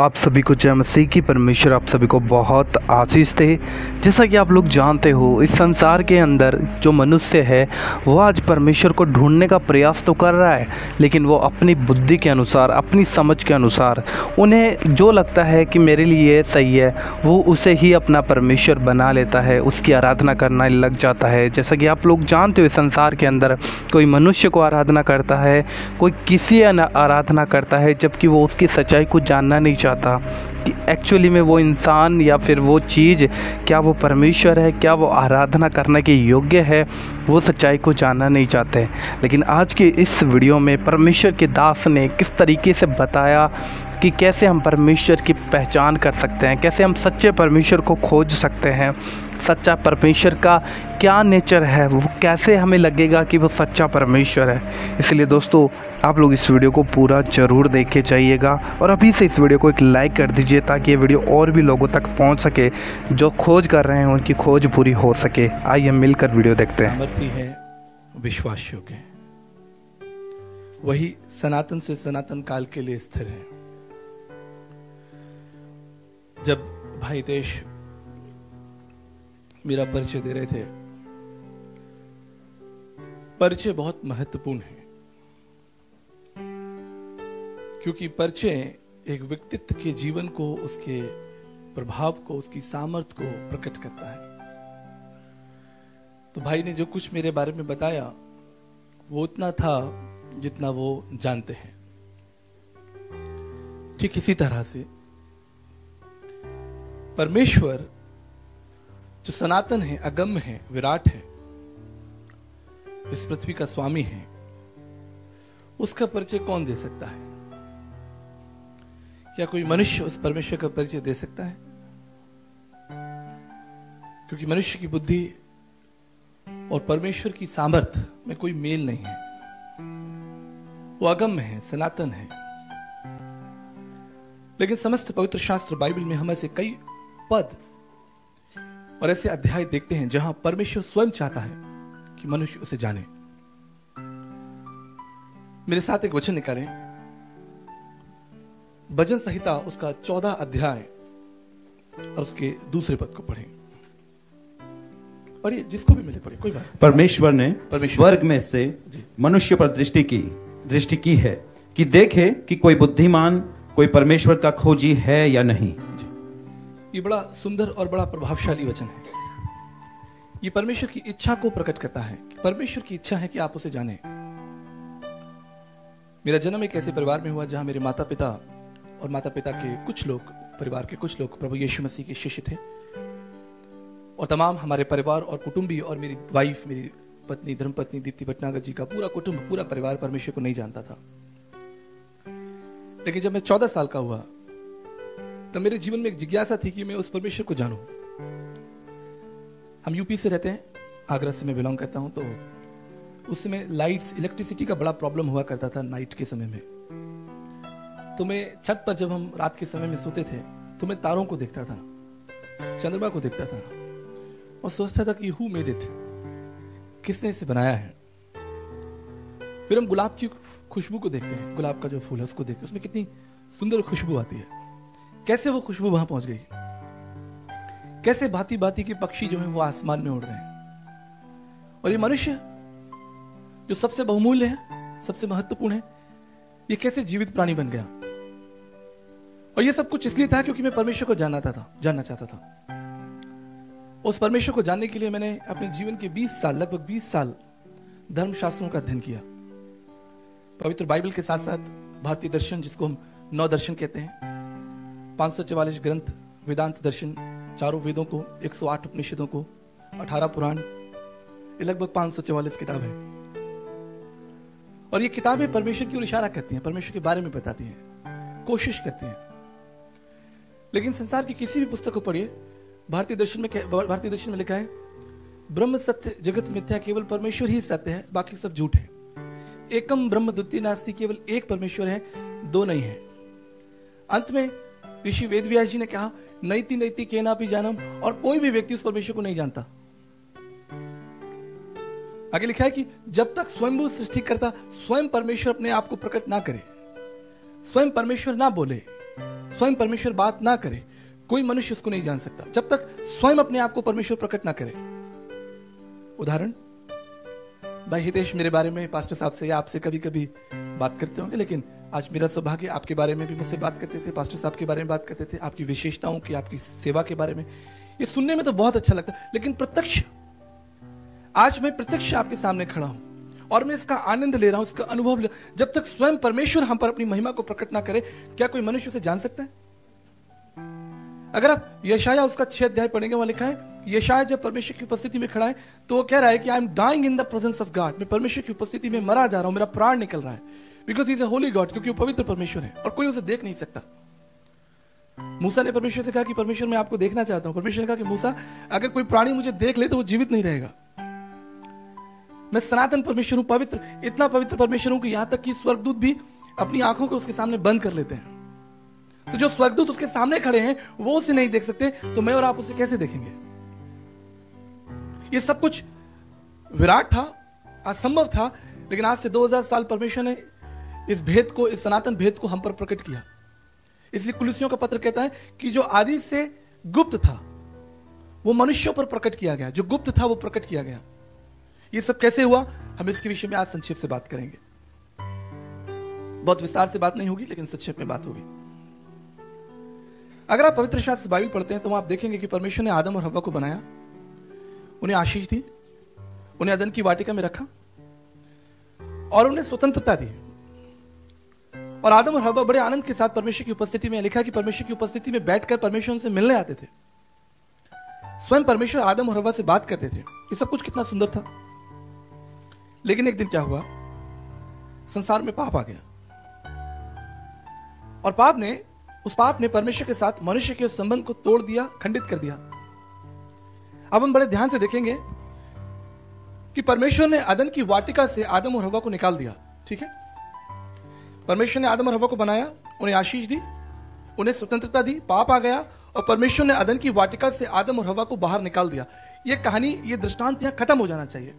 आप सभी को जय मसीह की, परमेश्वर आप सभी को बहुत आशीष दे। जैसा कि आप लोग जानते हो, इस संसार के अंदर जो मनुष्य है वह आज परमेश्वर को ढूँढने का प्रयास तो कर रहा है, लेकिन वो अपनी बुद्धि के अनुसार, अपनी समझ के अनुसार, उन्हें जो लगता है कि मेरे लिए सही है, वो उसे ही अपना परमेश्वर बना लेता है, उसकी आराधना करना लग जाता है। जैसा कि आप लोग जानते हो संसार के अंदर कोई मनुष्य को आराधना करता है, कोई किसी आराधना करता है, जबकि वो उसकी सच्चाई को जानना नहीं चाहता कि एक्चुअली में वो इंसान या फिर वो चीज़, क्या वो परमेश्वर है, क्या वो आराधना करने के योग्य है, वो सच्चाई को जानना नहीं चाहते। लेकिन आज के इस वीडियो में परमेश्वर के दास ने किस तरीके से बताया कि कैसे हम परमेश्वर की पहचान कर सकते हैं, कैसे हम सच्चे परमेश्वर को खोज सकते हैं। सच्चा परमेश्वर का क्या नेचर है, वो कैसे हमें लगेगा कि वो सच्चा परमेश्वर है। इसलिए दोस्तों, आप लोग इस वीडियो को पूरा ज़रूर देखे जाइएगा और अभी से इस वीडियो को एक लाइक कर दीजिए ताकि ये वीडियो और भी लोगों तक पहुँच सके, जो खोज कर रहे हैं उनकी खोज पूरी हो सके। आइए हम मिलकर वीडियो देखते हैं। है विश्वास योग्य वही सनातन से सनातन काल के लिए स्थिर है। जब भाई देश मेरा परिचय दे रहे थे, परिचय बहुत महत्वपूर्ण है। क्योंकि परिचय एक व्यक्तित्व के जीवन को, उसके प्रभाव को, उसकी सामर्थ्य को प्रकट करता है। तो भाई ने जो कुछ मेरे बारे में बताया, वो उतना था जितना वो जानते हैं। ठीक इसी तरह से परमेश्वर जो सनातन है, अगम्य है, विराट है, इस पृथ्वी का स्वामी है, उसका परिचय कौन दे सकता है? क्या कोई मनुष्य उस परमेश्वर का परिचय दे सकता है? क्योंकि मनुष्य की बुद्धि और परमेश्वर की सामर्थ में कोई मेल नहीं है। वो अगम्य है, सनातन है। लेकिन समस्त पवित्र शास्त्र बाइबल में हम ऐसे कई पद। और ऐसे अध्याय देखते हैं जहाँ परमेश्वर स्वयं चाहता है कि मनुष्य उसे जाने। मेरे साथ एक वचन निकालें। भजन संहिता उसका चौदह अध्याय और उसके दूसरे पद को पढ़ें। पढ़िए जिसको भी मिले पढ़िए कोई बात परमेश्वर ने परमेश्वर। स्वर्ग में से मनुष्य पर दृष्टि की दृष्टि की है कि देखे कि कोई बुद्धिमान कोई परमेश्वर का खोजी है या नहीं। ये बड़ा सुंदर और बड़ा प्रभावशाली वचन है। ये परमेश्वर की इच्छा को प्रकट करता है। परमेश्वर की इच्छा है कि आप उसे जाने। मेरा जन्म एक ऐसे परिवार में हुआ जहाँ मेरे माता पिता और माता पिता के कुछ लोग, परिवार के कुछ लोग प्रभु यीशु मसीह के शिष्य थे। और तमाम हमारे परिवार और कुटुंबी और मेरी वाइफ मेरी पत्नी, धर्मपत्नी, दीप्ति भटनागर जी का पूरा कुटुंब, पूरा परिवार परमेश्वर को नहीं जानता था। लेकिन जब मैं चौदह साल का हुआ तो मेरे जीवन में एक जिज्ञासा थी कि मैं उस परमेश्वर को जानूं। हम यूपी से रहते हैं, आगरा से मैं बिलोंग करता हूँ तो उस समय लाइट्स, इलेक्ट्रिसिटी का बड़ा प्रॉब्लम हुआ करता था नाइट के समय में। तो मैं छत पर जब हम रात के समय में सोते थे तो मैं तारों को देखता था, चंद्रमा को देखता था, और सोचता था कि हु मेड इट किसने इसे बनाया है? फिर हम गुलाब की खुशबू को देखते हैं, गुलाब का जो फूल है, उसको देखते हैं। उसमें कितनी सुंदर खुशबू आती है। कैसे वो खुशबू वहाँ पहुँच गई? कैसे भांति भांति के पक्षी जो है वो आसमान में उड़ रहे हैं? और ये मनुष्य, जो सबसे बहुमूल्य है, सबसे महत्वपूर्ण है, ये कैसे जीवित प्राणी बन गया? और ये सब कुछ इसलिए था क्योंकि मैं परमेश्वर को जानना था, जानना चाहता था। उस परमेश्वर को जानने के लिए मैंने अपने जीवन के 20 साल, लगभग 20 साल धर्मशास्त्रों का अध्ययन किया। पवित्र बाइबल के साथ साथ भारतीय दर्शन, जिसको हम नौ दर्शन कहते हैं 544 ग्रंथ, वेदांत दर्शन, चारों वेदों को 108 उपनिषदों को 18 पुराण, ये लगभग 544 किताब है। और ये किताबें परमेश्वर की ओर इशारा करती हैं, परमेश्वर के बारे में बताती हैं, कोशिश करती हैं। लेकिन संसार की किसी भी पुस्तक को पढ़िए, भारतीय दर्शन में भारतीय दर्शन में लिखा है, ब्रह्म, सत्य, जगत, मिथ्या केवल परमेश्वर ही सत्य है, बाकी सब झूठ है। एकम ब्रह्म, द्वितीय नास्ति केवल एक परमेश्वर है, दो नहीं है। अंत में ऋषि वेदव्यास जी ने कहा, नैति नैति के ना भी जानम और कोई भी व्यक्ति उस परमेश्वर को नहीं जानता। आगे लिखा है कि जब तक स्वयं सृष्टि करता, स्वयं परमेश्वर अपने आप को प्रकट ना करे। स्वयं परमेश्वर ना बोले, स्वयं परमेश्वर बात ना करे, कोई मनुष्य उसको नहीं जान सकता। जब तक स्वयं अपने आप को परमेश्वर प्रकट ना करे। उदाहरण, भाई हितेश, मेरे बारे में पास्टर साहब से या आपसे कभी कभी बात करते होंगे, लेकिन आज मेरा सौभाग्य आपके बारे में भी मुझसे बात करते थे, पास्टर साहब के बारे में बात करते थे, आपकी विशेषताओं की, आपकी सेवा के बारे में। ये सुनने में तो बहुत अच्छा लगता लेकिन प्रत्यक्ष, आज मैं प्रत्यक्ष आपके सामने खड़ा हूँ और मैं इसका आनंद ले रहा हूँ, इसका अनुभव ले जब तक स्वयं परमेश्वर हम पर अपनी महिमा को प्रकट ना करे, क्या कोई मनुष्य उसे जान सकता है? अगर आप यशाया उसका छह अध्याय पढ़ेंगे, वहाँ लिखा है यशाया जब परमेश्वर की उपस्थिति में खड़ा है तो वो कह रहा है कि I am dying in the presence of God मैं परमेश्वर की उपस्थिति में मरा जा रहा हूँ, मेरा प्राण निकल रहा है। Because is a holy God क्योंकि वो पवित्र परमेश्वर है, और कोई उसे देख नहीं सकता। मूसा ने परमेश्वर से कहा कि परमेश्वर, मैं आपको देखना चाहता हूँ। परमेश्वर ने कहा कि मूसा, अगर कोई प्राणी मुझे देख ले तो वो जीवित नहीं रहेगा। मैं सनातन परमेश्वर हूँ, पवित्र, इतना पवित्र परमेश्वर हूँ कि यहाँ तक कि स्वर्गदूत भी अपनी आँखों को उसके सामने बंद कर लेते हैं। तो जो स्वर्गदूत उसके सामने खड़े हैं, वो उसे नहीं देख सकते तो मैं और आप उसे कैसे देखेंगे? ये सब कुछ विराट था, असंभव था, लेकिन आज से 2000 साल परमेश्वर ने इस भेद को, इस सनातन भेद को हम पर प्रकट किया। इसलिए कुलसियों का पत्र कहता है कि जो आदि से गुप्त था, वो मनुष्यों पर प्रकट किया गया। जो गुप्त था, वो प्रकट किया गया। ये सब कैसे हुआ? हम इसके विषय में आज संक्षेप से बात करेंगे। बहुत विस्तार से बात नहीं होगी, लेकिन संक्षेप में बात होगी। अगर आप पवित्र शास्त्र बाइबल पढ़ते हैं तो आप देखेंगे कि परमेश्वर ने आदम और हवा को बनाया। उन्हें आशीष दी, उन्हें अदन की वाटिका में रखा, और उन्हें स्वतंत्रता दी। और आदम और हवा बड़े आनंद के साथ परमेश्वर की उपस्थिति में लिखा कि परमेश्वर की उपस्थिति में बैठकर परमेश्वर उनसे मिलने आते थे। स्वयं परमेश्वर आदम और हवा से बात करते थे। ये सब कुछ कितना सुंदर था। लेकिन एक दिन क्या हुआ? संसार में पाप आ गया। और पाप ने, उस पाप ने परमेश्वर के साथ मनुष्य के उस संबंध को तोड़ दिया, खंडित कर दिया। अब हम बड़े ध्यान से देखेंगे कि परमेश्वर ने अदन की वाटिका से आदम और हवा को निकाल दिया। ठीक है? परमेश्वर ने आदम और हवा को बनाया, उन्हें आशीष दी, उन्हें स्वतंत्रता दी, पाप आ गया, और परमेश्वर ने अदन की वाटिका से आदम और हवा को बाहर निकाल दिया। यह कहानी यह दृष्टांत यहाँ खत्म हो जाना चाहिए।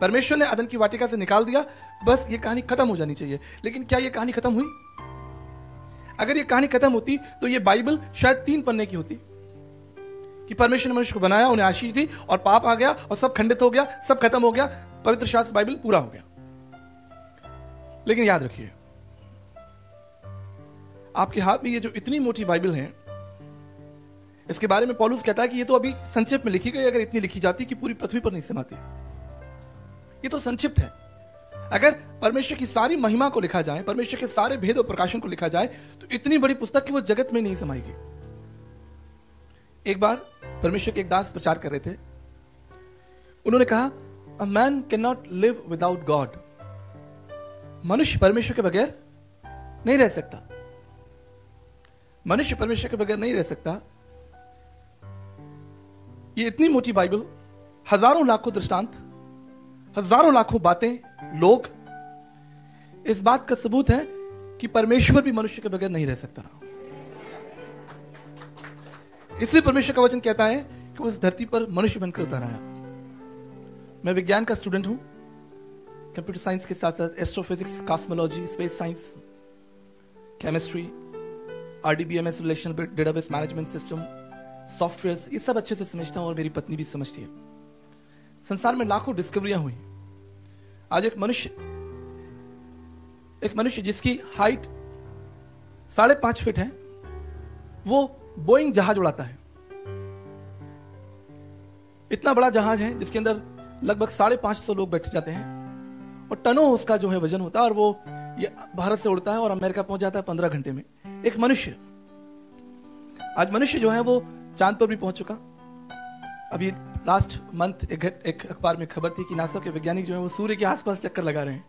परमेश्वर ने अदन की वाटिका से निकाल दिया, बस यह कहानी खत्म हो जानी चाहिए। लेकिन क्या यह कहानी खत्म हुई? अगर यह कहानी खत्म होती तो यह बाइबल शायद तीन पन्ने की होती। कि परमेश्वर ने मनुष्य को बनाया, उन्हें आशीष दी, और पाप आ गया, और सब खंडित हो गया, सब खत्म हो गया, पवित्र शास्त्र बाइबल पूरा हो गया। लेकिन याद रखिए, आपके हाथ में ये जो इतनी मोटी बाइबल है, इसके बारे में पॉलूस कहता है कि ये तो अभी संक्षिप्त में लिखी गई, अगर इतनी लिखी जाती कि पूरी पृथ्वी पर नहीं समाती। ये तो संक्षिप्त है। अगर परमेश्वर की सारी महिमा को लिखा जाए, परमेश्वर के सारे भेद और प्रकाशन को लिखा जाए तो इतनी बड़ी पुस्तक की वो जगत में नहीं समाएगी। एक बार परमेश्वर के एक दास प्रचार कर रहे थे। उन्होंने कहा a man cannot live without God मनुष्य परमेश्वर के बगैर नहीं रह सकता। मनुष्य परमेश्वर के बगैर नहीं रह सकता। ये इतनी मोटी बाइबल, हज़ारों लाखों दृष्टांत, हज़ारों लाखों बातें, लोग, इस बात का सबूत है कि परमेश्वर भी मनुष्य के बगैर नहीं रह सकता इसलिए परमेश्वर का वचन कहता है कि वो इस धरती पर मनुष्य बनकर उतर आया। मैं विज्ञान का स्टूडेंट हूँ कंप्यूटर साइंस के साथ साथ astrophysics cosmology space science chemistry RDBMS relational database management system software ये सब अच्छे से समझता हूँ और मेरी पत्नी भी समझती है। संसार में लाखों डिस्कवरियाँ हुई। आज एक मनुष्य एक मनुष्य जिसकी हाइट साढ़े पाँच फीट है, वो बोइंग जहाज़ उड़ाता है। इतना बड़ा जहाज़ है जिसके अंदर लगभग साढ़े पाँच सौ लोग बैठ जाते हैं। और टनों उसका जो है वज़न होता है और वो भारत से उड़ता है और अमेरिका पहुँच जाता है पंद्रह घंटे में। एक मनुष्य। आज मनुष्य जो है वो चाँद पर भी पहुँच चुका। अभी लास्ट मंथ एक एक अखबार में खबर थी कि नासा के वैज्ञानिक जो है वो सूर्य के आसपास चक्कर लगा रहे हैं।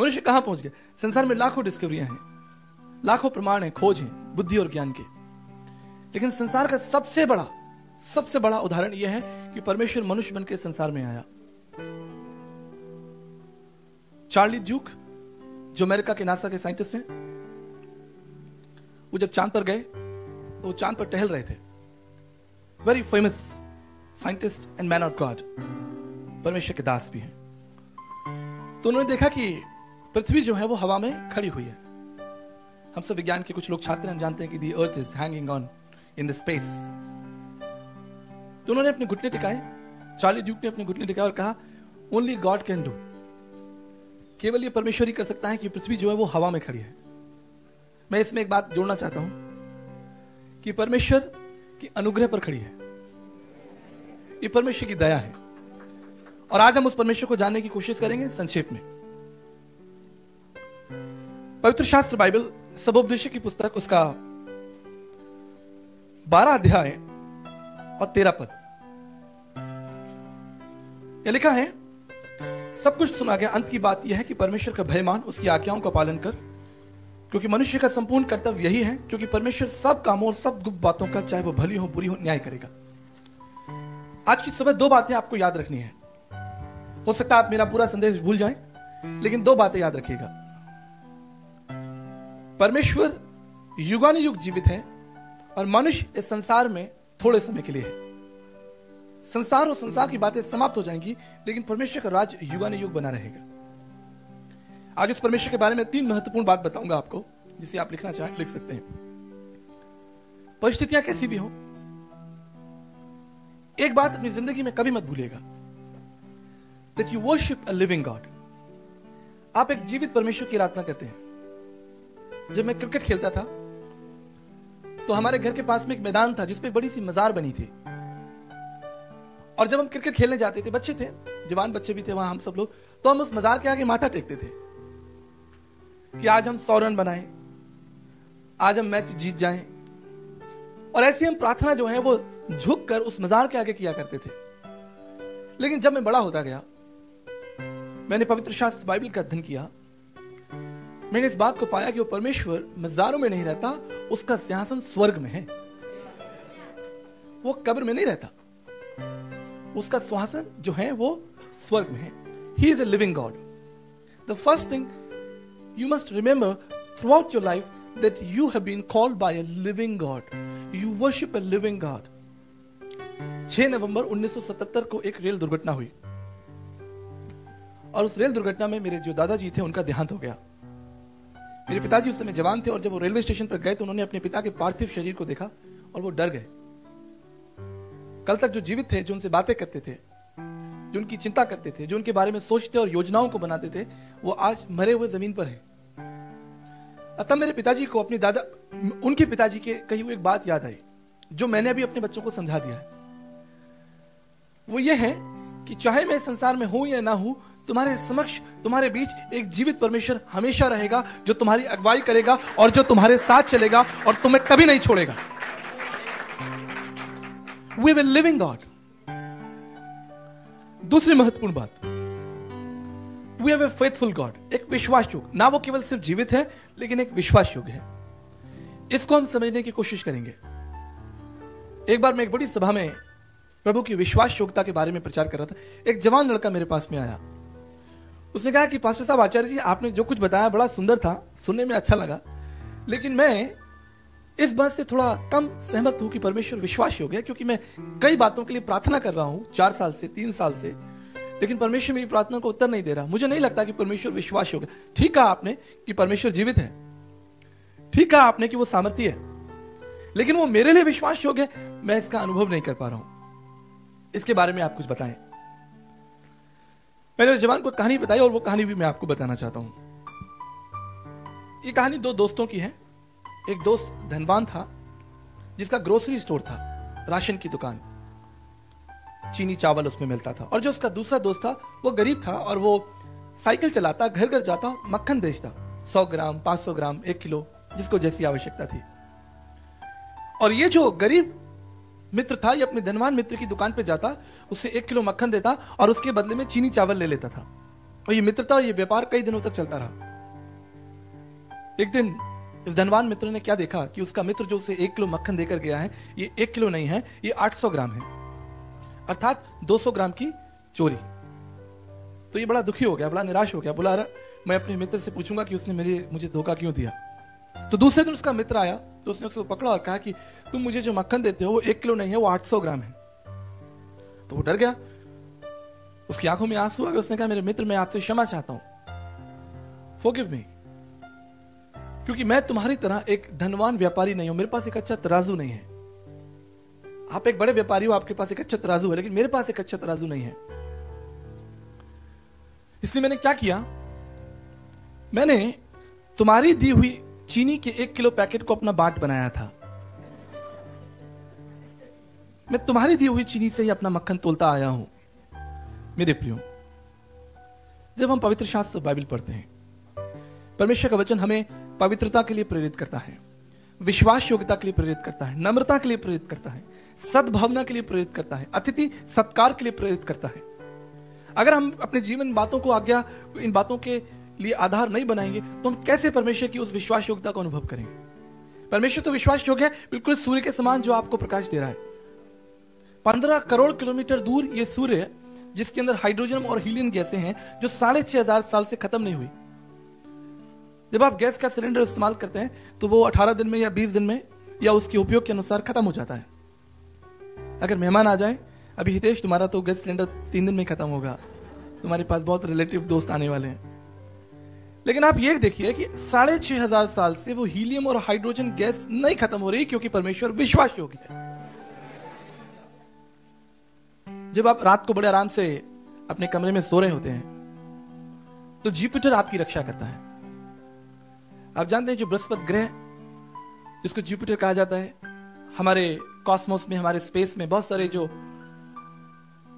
मनुष्य कहाँ पहुँच गया? संसार में लाखों डिस्कवरियाँ हैं। लाखों प्रमाण हैं, खोज हैं, बुद्धि और ज्ञान के। लेकिन संसार का सबसे बड़ा सबसे बड़ा उदाहरण यह है कि परमेश्वर मनुष्य बनकर संसार में आया। चार्ली जूक जो अमेरिका के नासा के साइंटिस्ट हैं, वो जब चाँद पर गए तो वो चाँद पर टहल रहे थे। Very famous scientist and man of God परमेश्वर के दास भी हैं। तो उन्होंने देखा कि पृथ्वी जो है, वो हवा में खड़ी हुई है। हम सब विज्ञान के कुछ लोग छात्र हम जानते हैं कि the earth is hanging on in the space तो उन्होंने अपने घुटने टिकाए। चार्ली ड्यूक ने अपने घुटने टिकाए और कहा ओनली गॉड कैन डू केवल ये परमेश्वर ही कर सकता है कि पृथ्वी जो है वो हवा में खड़ी है। मैं इसमें एक बात जोड़ना चाहता हूँ कि परमेश्वर की अनुग्रह पर खड़ी है। ये परमेश्वर की दया है। और आज हम उस परमेश्वर को जानने की कोशिश करेंगे संक्षेप में। पवित्र शास्त्र बाइबल सबोपदेश की पुस्तक, उसका बारह अध्याय और तेरह पद। यह लिखा है सब कुछ सुना गया। अंत की बात यह है कि परमेश्वर का भय मान उसकी आज्ञाओं का पालन कर, क्योंकि मनुष्य का संपूर्ण कर्तव्य यही है, क्योंकि परमेश्वर सब कामों और सब गुप्त बातों का, चाहे वो भली हो, बुरी हो, न्याय करेगा। आज की सुबह दो बातें आपको याद रखनी है। हो सकता है आप मेरा पूरा संदेश भूल जाएँ, लेकिन दो बातें याद रखिएगा। परमेश्वर युगानुयुग जीवित है और मनुष्य इस संसार में थोड़े समय के लिए है। संसार और संसार की बातें समाप्त हो जाएँगी, लेकिन परमेश्वर का राज युगानुयुग बना रहेगा। आज उस परमेश्वर के बारे में तीन महत्वपूर्ण बात बताऊँगा आपको, जिसे आप लिखना चाहें, लिख सकते हैं। परिस्थितियाँ कैसी भी हो, एक बात अपनी ज़िंदगी में कभी मत भूलिएगा that you worship a living God आप एक जीवित परमेश्वर की आराधना करते हैं। जब मैं क्रिकेट खेलता था तो हमारे घर के पास में एक मैदान था, जिसपे बड़ी सी मजार बनी थी। और जब हम क्रिकेट खेलने जाते थे, बच्चे थे, जवान बच्चे भी थे वहाँ हम सब लोग तो हम उस मजार के आगे माथा टेकते थे कि आज हम सौ रन बनाए, आज हम मैच जीत जाए। और ऐसी हम प्रार्थना जो है, वो झुक कर उस मजार के आगे किया करते थे। लेकिन जब मैं बड़ा होता गया, मैंने पवित्र शास्त्र बाइबल का अध्ययन किया, मैंने इस बात को पाया कि वो परमेश्वर मजारों में नहीं रहता, उसका सिंहासन स्वर्ग में है। वो कब्र में नहीं रहता। उसका सिंहासन जो है वो स्वर्ग में है। He is a living God the first thing you must remember throughout your life that you have been called by a living God. You worship a living God. 6 नवंबर 1977 को एक रेल दुर्घटना हुई। और उस रेल दुर्घटना में मेरे जो दादाजी थे, उनका देहांत हो गया। मेरे पिताजी उस समय जवान थे और जब वो रेलवे स्टेशन पर गए तो उन्होंने अपने पिता के पार्थिव शरीर को देखा और वो डर गए। कल तक जो जीवित थे, जो उनसे बातें करते थे, जो उनकी चिंता करते थे, जो उनके बारे में सोचते और योजनाओं को बनाते थे, वो आज मरे हुए ज़मीन पर है। अतः मेरे पिताजी को अपनी दादा, उनके पिताजी के कही हुई एक बात याद आई, जो मैंने अभी अपने बच्चों को समझा दिया है। वो ये है कि चाहे मैं संसार में हूँ या ना हूँ, तुम्हारे समक्ष, तुम्हारे बीच एक जीवित परमेश्वर हमेशा रहेगा, जो तुम्हारी अगुवाई करेगा और जो तुम्हारे साथ चलेगा और तुम्हें कभी नहीं छोड़ेगा। वी विल लिविंग गॉड दूसरी महत्वपूर्ण बात we have a faithful God एक विश्वास योग। ना वो केवल सिर्फ़ जीवित है, लेकिन एक विश्वास योग है। इसको हम समझने की कोशिश करेंगे। एक बार मैं एक बड़ी सभा में प्रभु की विश्वास योग्यता के बारे में प्रचार कर रहा था। एक जवान लड़का मेरे पास में आया। उसने कहा कि, पास्टर साहब, आचार्य जी, आपने जो कुछ बताया बड़ा सुंदर था, सुनने में अच्छा लगा। लेकिन मैं इस बात से थोड़ा कम सहमत हूँ कि परमेश्वर विश्वास है क्योंकि मैं कई बातों के लिए प्रार्थना कर रहा हूँ, चार साल से, तीन साल से, लेकिन परमेश्वर मेरी प्रार्थना को उत्तर नहीं दे रहा। मुझे नहीं लगता कि परमेश्वर विश्वास योग्य ठीक कहा आपने कि परमेश्वर जीवित है। ठीक कहा आपने कि वो सामर्थ्य है। लेकिन वो मेरे लिए विश्वास है मैं इसका अनुभव नहीं कर पा रहा हूँ। इसके बारे में आप कुछ बताएँ। मैंने उस जवान को कहानी बताई, और वो कहानी भी मैं आपको बताना चाहता हूँ। ये कहानी दो दोस्तों की है। एक दोस्त धनवान था, जिसका ग्रोसरी स्टोर था, राशन की दुकान। चीनी चावल उसमें मिलता था। और जो उसका दूसरा दोस्त था, वो गरीब था और वो साइकिल चलाता घर घर जाता, मक्खन बेचता। सौ ग्राम, पाँच सौ ग्राम, एक किलो, जिसको जैसी आवश्यकता थी। और ये जो गरीब मित्र था, ये अपने धनवान मित्र की दुकान पे जाता, उससे एक किलो मक्खन देता और उसके बदले में चीनी चावल ले लेता था। और ये मित्रता ये व्यापार कई दिनों तक चलता रहा। एक दिन इस धनवान मित्र ने क्या देखा कि उसका मित्र जो उसे एक किलो मक्खन देकर गया है, ये एक किलो नहीं है, ये 800 ग्राम है। अर्थात 200 ग्राम की चोरी। तो ये बड़ा दुखी हो गया, बड़ा निराश हो गया, बोला मैं अपने मित्र से पूछूँगा कि उसने मेरे, मुझे धोखा क्यों दिया? तो दूसरे दिन उसका मित्र आया तो उसने उसको पकड़ा और कहा कि, तुम मुझे जो मक्खन देते हो, वो एक किलो नहीं है, वो आठ सौ ग्राम है। तो वो डर गया। उसकी आँखों में आँसू आ गया उसने कहा, मेरे मित्र, मैं आपसे क्षमा चाहता हूँ। फोगिव मी क्योंकि मैं तुम्हारी तरह एक धनवान व्यापारी नहीं हूँ, मेरे पास एक अच्छा तराजू नहीं है। आप एक बड़े व्यापारी हो, आपके पास एक अच्छा तराजू है, लेकिन मेरे पास एक अच्छा तराजू नहीं है। इसलिए मैंने क्या किया? मैंने तुम्हारी दी हुई चीनी के एक किलो पैकेट को अपना बाट बनाया था। मैं तुम्हारी दी हुई चीनी से ही अपना मक्खन तोलता आया हूँ। मेरे प्रियो, जब हम पवित्र शास्त्र बाइबल पढ़ते हैं, परमेश्वर का वचन हमें पवित्रता के लिए प्रेरित करता है, विश्वास योग्यता के लिए प्रेरित करता है, नम्रता के लिए प्रेरित करता है, सद्भावना के लिए प्रेरित करता है, अतिथि सत्कार के लिए प्रेरित करता है। अगर हम अपने जीवन बातों को आज्ञा, इन बातों के लिए आधार नहीं बनाएँगे तो हम कैसे परमेश्वर की उस विश्वास योग्यता को अनुभव करेंगे? परमेश्वर तो विश्वास योग्य है, बिल्कुल सूर्य के समान जो आपको प्रकाश दे रहा है। पंद्रह करोड़ किलोमीटर दूर ये सूर्य जिसके अंदर हाइड्रोजन और हीलियम गैसें हैं, जो साढ़े छह हज़ार साल से खत्म नहीं हुई। जब आप गैस का सिलेंडर इस्तेमाल करते हैं तो वो 18 दिन में या 20 दिन में या उसके उपयोग के अनुसार खत्म हो जाता है। अगर मेहमान आ जाए, अभी हितेश, तुम्हारा तो गैस सिलेंडर तीन दिन में खत्म होगा। तुम्हारे पास बहुत रिलेटिव दोस्त आने वाले हैं। लेकिन आप ये देखिए कि साढ़े छह हज़ार साल से वो हीलियम और हाइड्रोजन गैस नहीं खत्म हो रही क्योंकि परमेश्वर विश्वास योग्य है। जब आप रात को बड़े आराम से अपने कमरे में सो रहे होते हैं तो जुपिटर आपकी रक्षा करता है। आप जानते हैं जो बृहस्पति ग्रह, जिसको जुपिटर कहा जाता है, हमारे कॉस्मोस में, हमारे स्पेस में बहुत सारे जो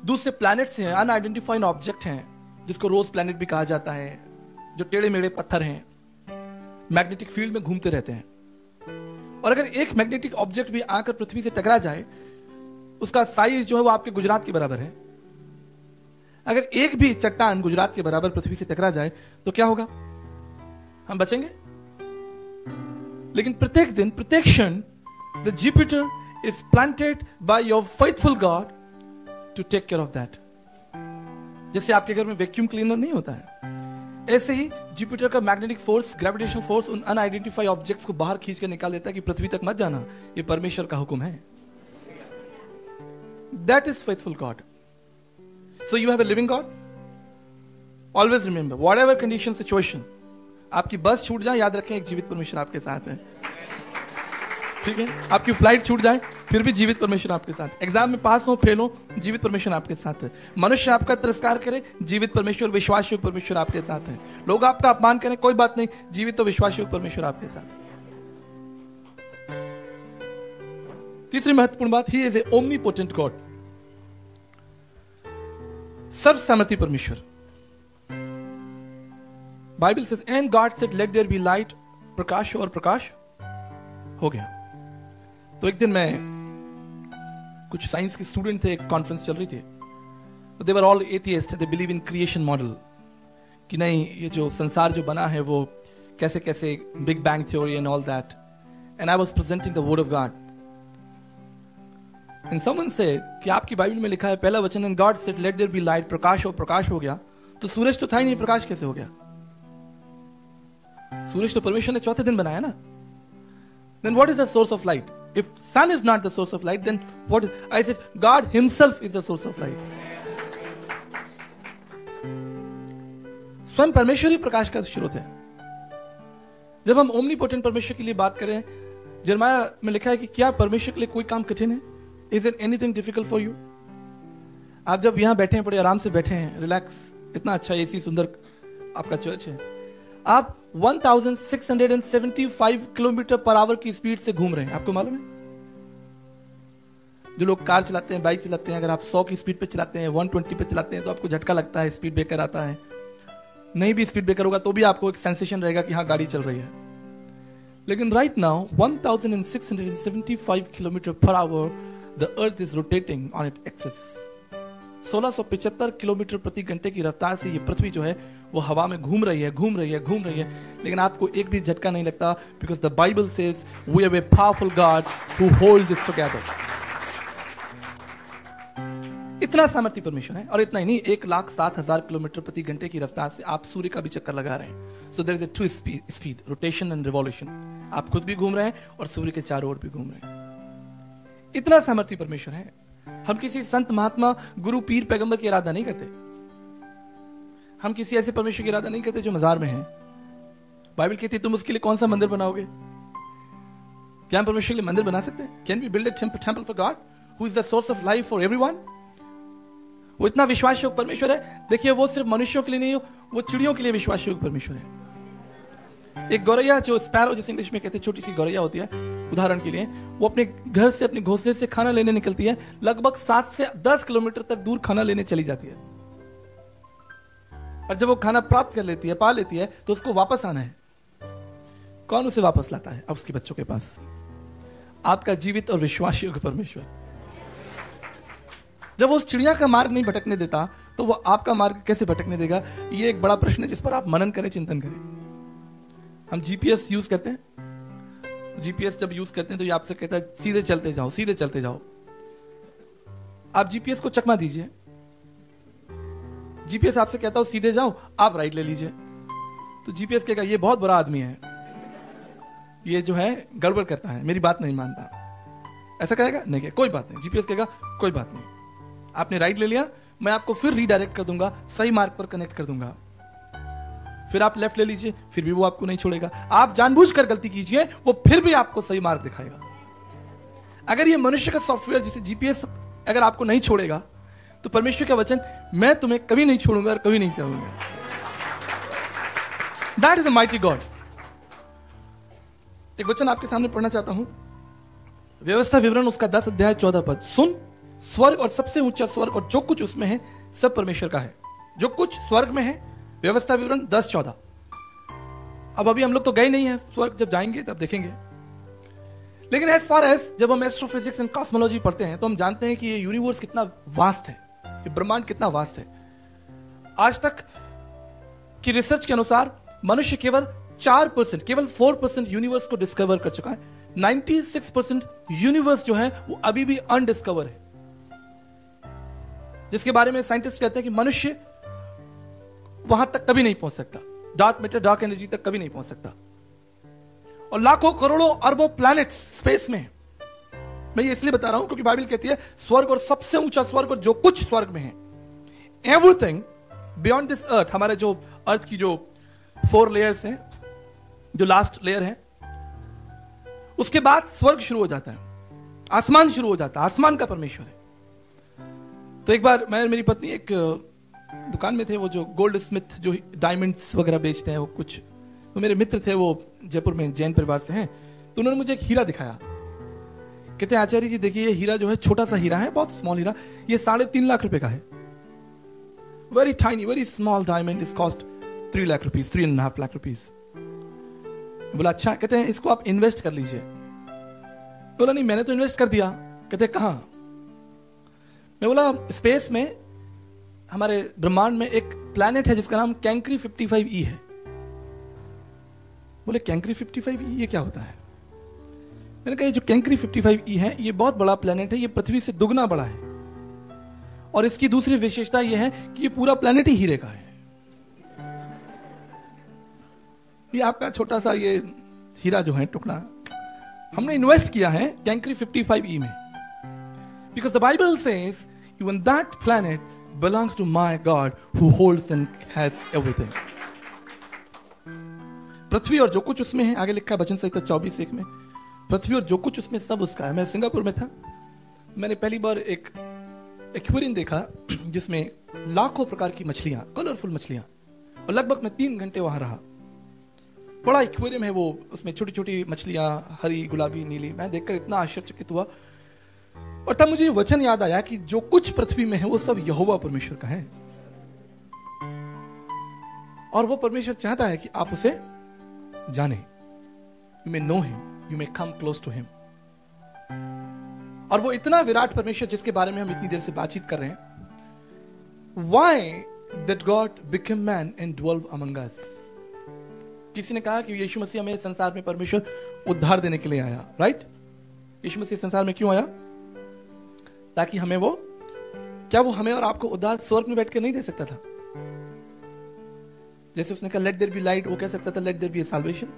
दूसरे प्लैनेट्स हैं अनआइडेंटिफाइड ऑब्जेक्ट हैं, जिसको रोज प्लैनेट भी कहा जाता है, जो टेढ़े मेढ़े पत्थर हैं मैग्नेटिक फ़ील्ड में घूमते रहते हैं। और अगर एक मैग्नेटिक ऑब्जेक्ट भी आकर पृथ्वी से टकरा जाए, उसका साइज़ जो है वो आपके गुजरात के बराबर है। अगर एक भी चट्टान गुजरात के बराबर पृथ्वी से टकरा जाए तो क्या होगा? हम बचेंगे? लेकिन प्रत्येक दिन, प्रत्येक क्षण the Jupiter is planted by your faithful God to take care of that जैसे आपके घर में वैक्यूम क्लीनर नहीं होता है। ऐसे ही जुपिटर का मैग्नेटिक फोर्स ग्रेविटेशन फोर्स उन अनआइडेंटिफाइड ऑब्जेक्ट्स को बाहर खींच के निकाल देता है कि पृथ्वी तक मत जाना। ये परमेश्वर का हुक्म है। That is faithful God so you have a living God always remember whatever condition situation आपकी बस छूट जाए याद रखें एक जीवित परमेश्वर आपके साथ है। ठीक है? आपकी फ़्लाइट छूट जाए फिर भी जीवित परमेश्वर आपके साथ। एग्ज़ाम में पास हो फेल हो जीवित परमेश्वर आपके साथ है। मनुष्य आपका तिरस्कार करे जीवित परमेश्वर विश्वास परमेश्वर आपके साथ है। लोग आपका अपमान करें कोई बात नहीं जीवित तो विश्वास परमेश्वर आपके साथ तीसरी महत्वपूर्ण बात he is a omnipotent God सर्व सामर्थ्य परमेश्वर। बाइबल से and God said let there be light प्रकाश और प्रकाश हो गया तो एक दिन मैं कुछ साइंस के स्टूडेंट थे, एक कॉन्फ्रेंस चल रही थी। They were all atheist they believe in creation model कि नहीं, ये जो संसार जो बना है, वो कैसे कैसे big bang theory and all that and I was presenting the word of God and someone said कि आपकी बाइबल में लिखा है, पहला वचन and God said let there be light प्रकाश और प्रकाश हो गया। तो सूरज तो था ही नहीं प्रकाश कैसे हो गया? सूरज तो परमेश्वर ने चौथे दिन बनाया ना then what is the source of light? If sun is not the source of light, then what is, I said, God himself is the source of light. स्वयं परमेश्वर ही प्रकाश का स्रोत है जब हम ओमनी पोटेंट परमेश्वर के लिए बात करें जरमाया में लिखा है कि क्या परमेश्वर के लिए कोई काम कठिन है is an anything difficult for you आप जब यहाँ बैठे हैं बड़े आराम से बैठे हैं रिलैक्स इतना अच्छा एसी सुंदर आपका चर्च है। आप 1675 किलोमीटर पर आवर की स्पीड से घूम रहे हैं। आपको मालूम है? जो लोग कार चलाते हैं बाइक चलाते हैं, अगर आप 100 की स्पीड पे चलाते हैं 120 पे चलाते हैं तो आपको झटका लगता है स्पीड ब्रेकर आता है। नहीं भी स्पीड ब्रेकर होगा तो भी आपको एक सेंसेशन रहेगा कि हाँ गाड़ी चल रही है। लेकिन right now 1675 kilometre per hour the earth is rotating on it axis 1675 kilometre प्रति घंटे की रफ्तार से ये पृथ्वी जो है वो हवा में घूम रही है, घूम रही है, घूम रही है, लेकिन आपको एक भी झटका नहीं लगता because the Bible says we have a powerful God who hold this together इतना सामर्थ्य परमेश्वर है, और इतना ही नहीं, एक लाख सात हज़ार किलोमीटर प्रति घंटे की रफ्तार से आप सूर्य का भी चक्कर लगा रहे हैं। So there is a two speed rotation and revolution आप खुद भी घूम रहे हैं और सूर्य के चारों ओर भी घूम रहे हैं। इतना सामर्थ्य परमेश्वर है। हम किसी संत महात्मा, गुरु, पीर, पैगंबर की इरादा नहीं करते। हम किसी ऐसे परमेश्वर की इरादा नहीं करते जो मजार में है। बाइबल कहती है, तुम उसके लिए कौन सा मंदिर बनाओगे? क्या हम परमेश्वर के लिए मंदिर बना सकते हैं? Can we build temple for God who is the source of life for everyone वो इतना विश्वास योग परमेश्वर है। देखिए, वो सिर्फ़ मनुष्यों के लिए नहीं हो वो चिड़ियों के लिए विश्वास योग परमेश्वर है। एक गौरैया, जो स्पैरो, जिस इंग्लिश में कहते हैं, छोटी सी गौरैया होती है, उदाहरण के लिए, वो अपने घर से, अपने घोंसले से खाना लेने निकलती है। लगभग सात से दस किलोमीटर तक दूर खाना लेने चली जाती है। और जब वो खाना प्राप्त कर लेती है, पा लेती है तो उसको वापस आना है। कौन उसे वापस लाता है? अब उसके बच्चों के पास। आपका जीवित और विश्वास योग्य परमेश्वर। जब वो उस चिड़िया का मार्ग नहीं भटकने देता तो वो आपका मार्ग कैसे भटकने देगा? ये एक बड़ा प्रश्न है जिस पर आप मनन करें, चिंतन करें। हम जीपीएस यूज़ करते हैं। जीपीएस जब यूज़ करते हैं तो ये आपसे कहता है, सीधे चलते जाओ, सीधे चलते जाओ। आप जीपीएस को चकमा दीजिए। जीपीएस आपसे कहता हो, सीधे जाओ आप राइट ले लीजिए। तो जीपीएस कहेगा, ये बहुत बुरा आदमी है। ये जो है, गड़बड़ करता है। मेरी बात नहीं मानता। ऐसा कहेगा? नहीं कोई बात नहीं। जीपीएस कहेगा, कोई बात नहीं। आपने राइट ले लिया, मैं आपको फिर रीडायरेक्ट कर दूँगा, सही मार्ग पर कनेक्ट कर दूँगा। फिर आप लेफ़्ट ले लीजिए, फिर भी वो आपको नहीं छोड़ेगा। आप जानबूझकर गलती कीजिए, वो फिर भी आपको सही मार्ग दिखाएगा। अगर ये मनुष्य का सॉफ्टवेयर जिसे जीपीएस अगर आपको नहीं छोड़ेगा तो परमेश्वर का वचन, मैं तुम्हें कभी नहीं छोड़ूँगा और कभी नहीं चाहूँगा दैट इज़ माइटी गॉड एक वचन आपके सामने पढ़ना चाहता हूँ। व्यवस्था विवरण उसका दस अध्याय चौदह पद। सुन, स्वर्ग और सबसे ऊँचा स्वर्ग और जो कुछ उसमें है, सब परमेश्वर का है। जो कुछ स्वर्ग में है, व्यवस्था विवरण दस चौदह। अब अभी हम लोग तो गए नहीं है, स्वर्ग जब जाएँगे तब देखेंगे। लेकिन एज फार एज जब हम एस्ट्रोफिजिक्स एंड कॉस्मोलॉजी पढ़ते हैं तो हम जानते हैं कि ये यूनिवर्स कितना वास्ट है। ये ब्रह्मांड कितना वास्ट है। आज तक की रिसर्च के अनुसार मनुष्य केवल चार परसेंट, केवल फोर परसेंट यूनिवर्स को डिस्कवर कर चुका है। 96 परसेंट यूनिवर्स जो है, वो अभी भी अनडिस्कवर है। जिसके बारे में साइंटिस्ट कहते हैं कि मनुष्य वहाँ तक कभी नहीं पहुँच सकता। डार्क मेटर डार्क एनर्जी तक कभी नहीं पहुँच सकता। और लाखों, करोड़ों, अरबों प्लैनेट्स स्पेस में मैं ये इसलिए बता रहा हूँ क्योंकि बाइबल कहती है, स्वर्ग और सबसे ऊँचा स्वर्ग और जो कुछ स्वर्ग में है। एवरीथिंग बियॉन्ड दिस अर्थ हमारे जो अर्थ की जो फोर लेयर्स हैं, जो लास्ट लेयर है, उसके बाद स्वर्ग शुरू हो जाता है। आसमान शुरू हो जाता है। आसमान का परमेश्वर है। तो एक बार मैं मेरी पत्नी एक दुकान में थे, वो जो गोल्ड स्मिथ जो डायमंड्स वगैरह बेचते हैं, वो कुछ, वो मेरे मित्र थे, वो जयपुर में जैन परिवार से हैं तो उन्होंने मुझे एक हीरा दिखाया। कहते हैं, आचार्य जी, देखिए, ये हीरा जो है, छोटा सा हीरा है, बहुत स्मॉल हीरा। ये साढ़े तीन लाख रुपए का है। Very tiny very small diamond is cost three lakh rupees three and half lakh rupees बोला अच्छा कहते हैं, इसको आप इन्वेस्ट कर लीजिए। बोला, नहीं, मैंने तो इन्वेस्ट कर दिया। कहते कहा? मैं बोला, स्पेस में, हमारे ब्रह्मांड में एक प्लैनेट है, जिसका नाम कैंक्री 55 ई है। बोले कैंक्री 55 ई ये क्या होता है? मैंने कहा, ये जो कैंक्री 55 ई है, ये बहुत बड़ा प्लैनेट है, ये पृथ्वी से दुगना बड़ा है। और इसकी दूसरी विशेषता ये है कि ये पूरा प्लैनेट ही हीरे का है। ये आपका छोटा सा ये हीरा जो है, टुकड़ा, हमने इन्वेस्ट किया है कैंक्री 55 ई में। Because the Bible says even that planet belongs to my God who holds and has everything. पृथ्वी और जो कुछ उसमें है, आगे लिखा है, वचन संहिता चौबीस एक में पृथ्वी और जो कुछ उसमें सब उसका है। मैं सिंगापुर में था। मैंने पहली बार एक एक्वेरियम देखा, जिसमें लाखों प्रकार की मछलियाँ कलरफुल मछलियाँ, और लगभग मैं तीन घंटे वहाँ रहा। बड़ा एक्वेरियम है वो। उसमें छोटी छोटी मछलियाँ, हरी, गुलाबी, नीली। मैं देखकर इतना आश्चर्यचकित हुआ। और तब मुझे वचन याद आया कि जो कुछ पृथ्वी में है, वो सब यहोवा परमेश्वर का है। और वो परमेश्वर चाहता है कि आप उसे जाने you may know him you may come close to him और वो इतना विराट परमेश्वर जिसके बारे में हम इतनी देर से बातचीत कर रहे हैं why that God become man and dwelt among किसी ने कहा कि यीशु मसीह हमें संसार में परमेश्वर उद्धार देने के लिए आया राइट यीशु मसीह संसार में क्यों आया? ताकि हमें वो, क्या वो हमें और आपको उद्धार स्वर्ग में बैठ कर नहीं दे सकता था? जैसे उसने कहा लेट देर बी लाइट वो कह सकता था let there be salvation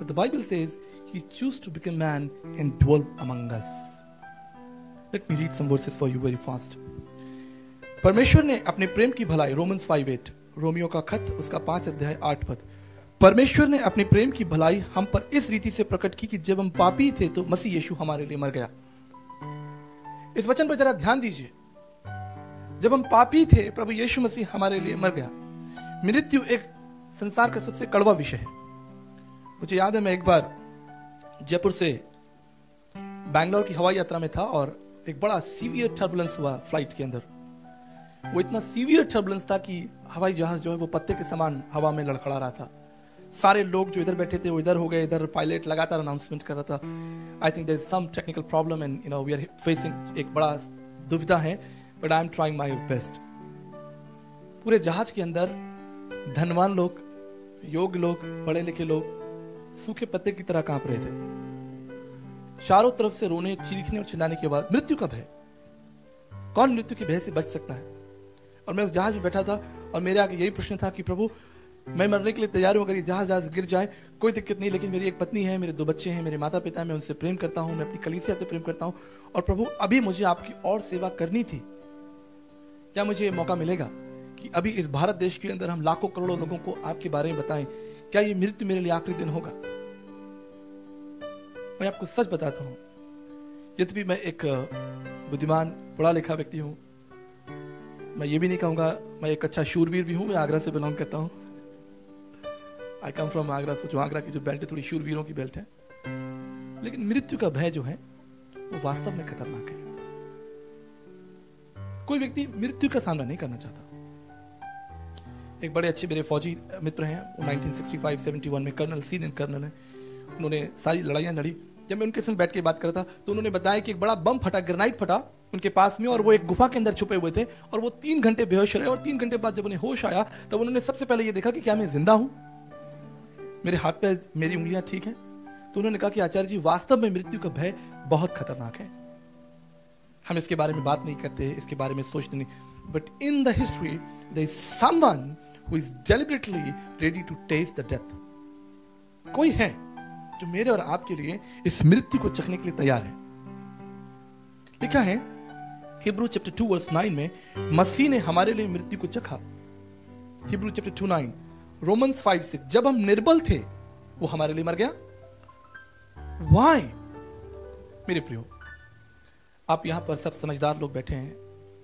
But the Bible says he chose to become man and dwell among us. Let me read some verses for you very fast. परमेश्वर ने अपने प्रेम की भलाई रोमन्स फाइव एट रोमियो का खत, उसका पाँच अध्याय, आठ पद। परमेश्वर ने अपने प्रेम की भलाई हम पर इस रीति से प्रकट की कि जब हम पापी थे तो मसीह यीशु हमारे लिए मर गया। इस वचन पर जरा ध्यान दीजिए। जब हम पापी थे, प्रभु यीशु मसीह हमारे लिए मर गया। मृत्यु एक संसार का सबसे कड़वा विषय है। मुझे याद है, मैं एक बार जयपुर से बैंगलोर की हवाई यात्रा में था और एक बड़ा सीवियर टर्बुलेंस हुआ फ़्लाइट के अंदर। वो इतना सीवियर टर्बुलेंस था कि हवाई जहाज़ जो है वो पत्ते के समान हवा में लड़खड़ा रहा था। सारे लोग जो इधर बैठे थे वो इधर हो गए, इधर पायलट लगातार अनाउंसमेंट कर रहा था। I think there is some technical problem and you know we are facing एक बड़ा दुविधा है but I am trying my best पूरे जहाज़ के अंदर धनवान लोग, योग लोग, पढ़े लिखे लोग सूखे पत्ते की तरह काँप रहे थे। चारों तरफ़ से रोने, चीखने और चिल्लाने के बाद मृत्यु का भय कौन मृत्यु के भय से बच सकता है? और मैं उस जहाज़ में बैठा था और मेरे आगे यही प्रश्न था कि, प्रभु, मैं मरने के लिए तैयार हूँ, अगर ये जहाज़ जहाज़ गिर जाए, कोई दिक्कत नहीं, लेकिन मेरी एक पत्नी है, मेरे दो बच्चे हैं, मेरे माता पिता मैं उनसे प्रेम करता हूँ, मैं अपनी कलीसिया से प्रेम करता हूँ, और प्रभु, अभी मुझे आपकी और सेवा करनी थी। क्या मुझे ये मौका मिलेगा कि अभी इस भारत देश के अंदर हम लाखों करोड़ों लोगों को आपके बारे में बताएँ क्या ये मृत्यु मेरे लिए आखिरी दिन होगा? मैं आपको सच बताता हूँ। यद्यपि मैं एक बुद्धिमान पढ़ा लिखा व्यक्ति हूँ। मैं ये भी नहीं कहूँगा, मैं एक अच्छा शूरवीर भी हूँ, मैं आगरा से बिलोंग करता हूँ। आई कम फ्रॉम आगरा जो आगरा की जो बेल्ट है, थोड़ी शूरवीरों की बेल्ट है। लेकिन मृत्यु का भय जो है, वो वास्तव में खतरनाक है। कोई व्यक्ति मृत्यु का सामना नहीं करना चाहता। एक बड़े अच्छे मेरे फौजी मित्र हैं, वो 1965 71 में कर्नल, सीनियर कर्नल है। उन्होंने सारी लड़ाइयाँ लड़ी। जब मैं उनके संग बैठ के बात करता तो उन्होंने बताया कि एक बड़ा बम फटा, ग्रेनाइट फटा उनके पास में, और वो एक गुफा के अंदर छुपे हुए थे, और वो तीन घंटे बेहोश रहे। और तीन घंटे बाद जब उन्हें होश आया, तब उन्होंने सबसे पहले ये देखा कि क्या मैं ज़िंदा हूँ। मेरे हाथ पे, मेरी उंगलियाँ ठीक हैं। तो उन्होंने कहा कि आचार्य जी, वास्तव में मृत्यु का भय बहुत खतरनाक है। हम इसके बारे में बात नहीं करते, इसके बारे में सोचते नहीं। But in the history there is someone who is deliberately ready to taste the death कोई है जो मेरे और आपके लिए इस मृत्यु को चखने के लिए तैयार है। लिखा है, Hebrews chapter two verse nine में, मसीह ने हमारे लिए मृत्यु को चखा। Hebrews chapter two nine, Romans five six, जब हम निर्बल थे, वो हमारे लिए मर गया। वाई मेरे प्रियो, आप यहाँ पर सब समझदार लोग बैठे हैं,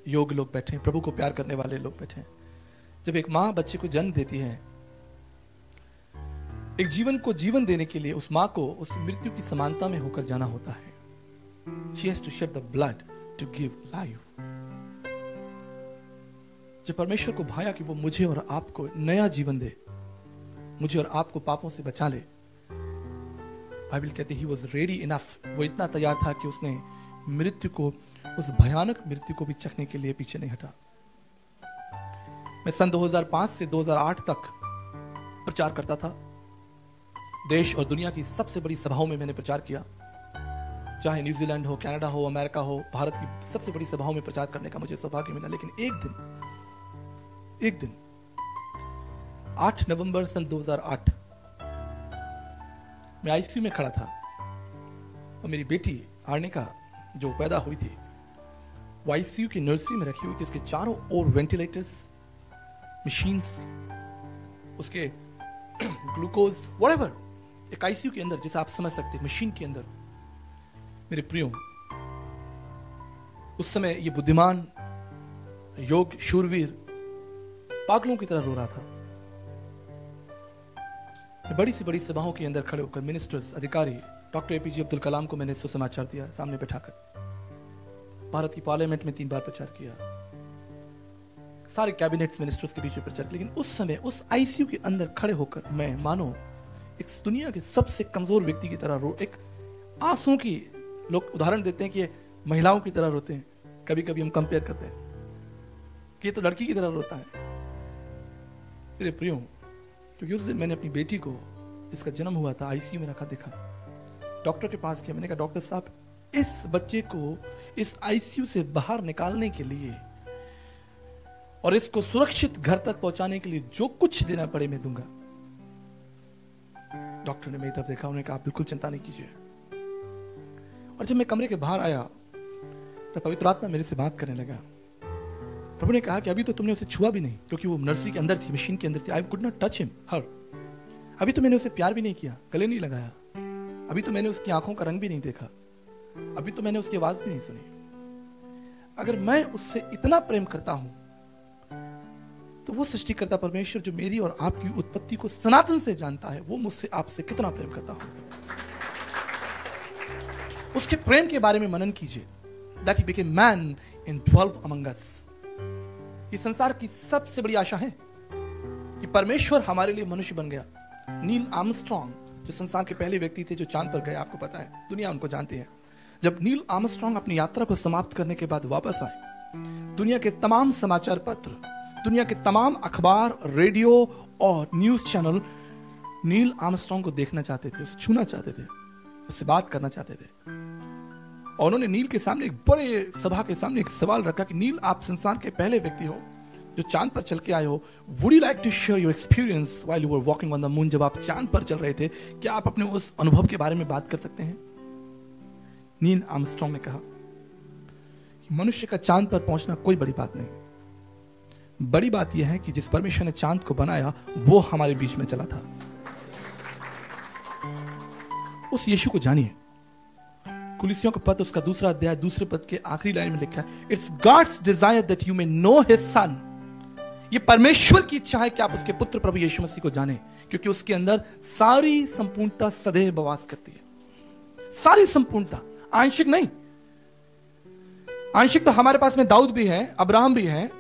योग लोग बैठे हैं, प्रभु को प्यार करने वाले लोग बैठे हैं। जब एक माँ बच्चे को जन्म देती है, एक जीवन को जीवन देने के लिए उस माँ को उस मृत्यु की समानता में होकर जाना होता है। She has to shed the blood to give life जब परमेश्वर को भाया कि वो मुझे और आपको नया जीवन दे, मुझे और आपको पापों से बचा ले बाइबल कहते ही वॉज़ रेडी इनफ वो इतना तैयार था कि उसने मृत्यु को, उस भयानक मृत्यु को भी चखने के लिए पीछे नहीं हटा। मैं सन 2005 से 2008 तक प्रचार करता था। देश और दुनिया की सबसे बड़ी सभाओं में मैंने प्रचार किया। चाहे न्यूजीलैंड हो, कनाडा हो, अमेरिका हो, भारत की सबसे बड़ी सभाओं में प्रचार करने का मुझे सौभाग्य मिला। लेकिन एक दिन एक दिन 8 नवंबर सन 2008 मैं आईसीयू में खड़ा था और मेरी बेटी आर्निका जो पैदा हुई थी, वो आईसीयू की नर्सरी में रखी हुई थी। उसके चारों ओर वेंटिलेटर्स मशीन्स उसके ग्लूकोज वट एक आईसीयू के अंदर, जैसे आप समझ सकते मशीन के अंदर। मेरे प्रियो, उस समय ये बुद्धिमान, योग, शूरवीर, पागलों की तरह रो रहा था। बड़ी सी बड़ी सभाओं के अंदर खड़े होकर मिनिस्टर्स अधिकारी डॉक्टर एपीजे अब्दुल कलाम को मैंने सुसमाचार दिया, सामने बैठाकर। भारत की पार्लियामेंट में तीन बार प्रचार किया। सारे कैबिनेट मिनिस्टर्स के बीच में प्रचार लेकिन उस समय उस आईसीयू के अंदर खड़े होकर, मैं मानो, एक दुनिया के सबसे कमज़ोर व्यक्ति की तरह रो, एक आँसू की लोग उदाहरण देते हैं कि महिलाओं की तरह रोते हैं कभी कभी हम कंपेयर करते हैं, कि ये तो लड़की की तरह रोता है। मेरे प्रियो, क्योंकि उस दिन मैंने अपनी बेटी को, जिसका जन्म हुआ था, आईसीयू में रखा, देखा। डॉक्टर के पास गया, मैंने कहा, डॉक्टर साहब, इस बच्चे को, इस आईसीयू से बाहर निकालने के लिए और इसको सुरक्षित घर तक पहुँचाने के लिए जो कुछ देना पड़े मैं दूँगा। डॉक्टर ने मेरी तरफ़ देखा, उन्होंने कहा बिल्कुल चिंता नहीं कीजिए। और जब मैं कमरे के बाहर आया तो पवित्र आत्मा मेरे से बात करने लगा। प्रभु ने कहा कि अभी तो तुमने उसे छुआ भी नहीं, क्योंकि वो नर्सरी के अंदर थी, मशीन के अंदर थी। I could not touch him her अभी तो मैंने उसे प्यार भी नहीं किया, गले नहीं लगाया। अभी तो मैंने उसकी आँखों का रंग भी नहीं देखा। अभी तो मैंने उसकी आवाज़ भी नहीं सुनी। अगर मैं उससे इतना प्रेम करता हूँ तो वो सृष्टिकर्ता परमेश्वर जो मेरी और आपकी उत्पत्ति को सनातन से जानता है, वो मुझसे आपसे कितना प्रेम करता होगा उसके प्रेम के बारे में मनन कीजिए। That he became man and dwelt among ये संसार की सबसे बड़ी आशा है कि परमेश्वर हमारे लिए मनुष्य बन गया। नील आर्मस्ट्रॉन्ग जो संसार के पहले व्यक्ति थे, जो चाँद पर गए, आपको पता है, दुनिया उनको जानती है। जब नील आर्मस्ट्रॉन्ग अपनी यात्रा को समाप्त करने के बाद वापस आए, दुनिया के तमाम समाचार पत्र दुनिया के तमाम अखबार, रेडियो और न्यूज़ चैनल नील आर्मस्ट्रॉन्ग को देखना चाहते थे, उसे छूना चाहते थे, उससे बात करना चाहते थे। और उन्होंने नील के सामने एक बड़े सभा के सामने एक सवाल रखा कि, नील, आप संसार के पहले व्यक्ति हो, जो चाँद पर चल के आए हो। Would you like to share your experience while you were walking on the moon जब आप चाँद पर चल रहे थे? क्या आप अपने उस अनुभव के बारे में बात कर सकते हैं? नील आर्मस्ट्रॉन्ग ने कहा मनुष्य का चाँद पर पहुँचना कोई बड़ी बात नहीं। बड़ी बात यह है कि जिस परमेश्वर ने चाँद को बनाया, वो हमारे बीच में चला था। उस यीशु को जानिए। कुलिसियों का पद उसका दूसरा अध्याय, दूसरे पद के आखिरी लाइन में लिखा है it's God's desire that you may know his son ये परमेश्वर की इच्छा है कि आप उसके पुत्र प्रभु यीशु मसीह को जाने, क्योंकि उसके अंदर सारी संपूर्णता सदैव बवास करती है। सारी संपूर्णता। आंशिक नहीं। आंशिक तो हमारे पास में दाऊद भी है, अब्राहम भी है